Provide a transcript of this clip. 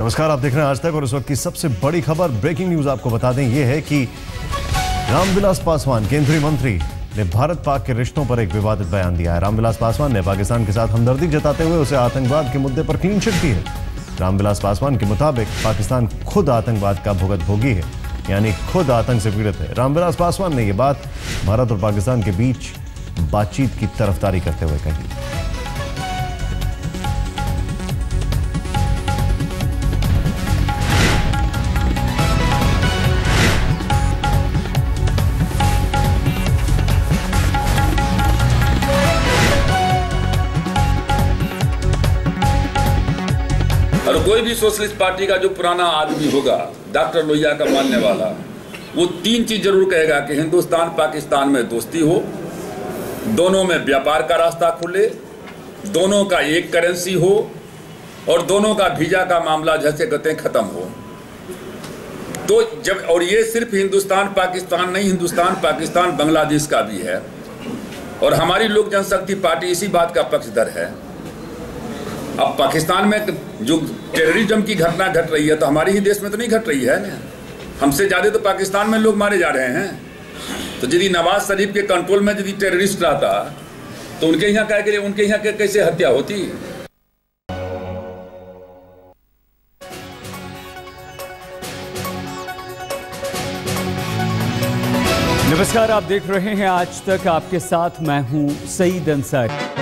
नमस्कार, आप देख रहे हैं आज तक और इस वक्त की सबसे बड़ी खबर ब्रेकिंग न्यूज़ आपको बता दें यह है कि रामविलास पासवान, केंद्रीय मंत्री ने भारत पाक के रिश्तों पर एक विवादित बयान दिया है। रामविलास पासवान ने पाकिस्तान के साथ हमदर्दी जताते हुए उसे आतंकवाद के मुद्दे पर क्लीन चिट दी है। रामविलास पासवान के मुताबिक पाकिस्तान खुद आतंकवाद का भुगत भोगी है, यानी खुद आतंक से पीड़ित है। रामविलास पासवान ने यह बात भारत और पाकिस्तान के बीच बातचीत की तरफदारी करते हुए कही। और कोई भी सोशलिस्ट पार्टी का जो पुराना आदमी होगा, डॉक्टर लोहिया का मानने वाला, वो तीन चीज़ ज़रूर कहेगा कि हिंदुस्तान पाकिस्तान में दोस्ती हो, दोनों में व्यापार का रास्ता खुले, दोनों का एक करेंसी हो, और दोनों का वीज़ा का मामला जैसे कहते खत्म हो। तो जब, और ये सिर्फ़ हिंदुस्तान पाकिस्तान नहीं, हिंदुस्तान पाकिस्तान बांग्लादेश का भी है, और हमारी लोक जनशक्ति पार्टी इसी बात का पक्षधर है। अब पाकिस्तान में जो टेररिज्म की घटना घट रही है तो हमारे ही देश में तो नहीं घट रही है। हमसे ज़्यादा तो पाकिस्तान में लोग मारे जा रहे हैं। तो यदि नवाज़ शरीफ के कंट्रोल में यदि टेररिस्ट रहता तो उनके यहाँ क्या के उनके यहाँ कैसे हत्या होती? नमस्कार, आप देख रहे हैं आज तक आपके साथ मैं हूँ सईद अंसारी।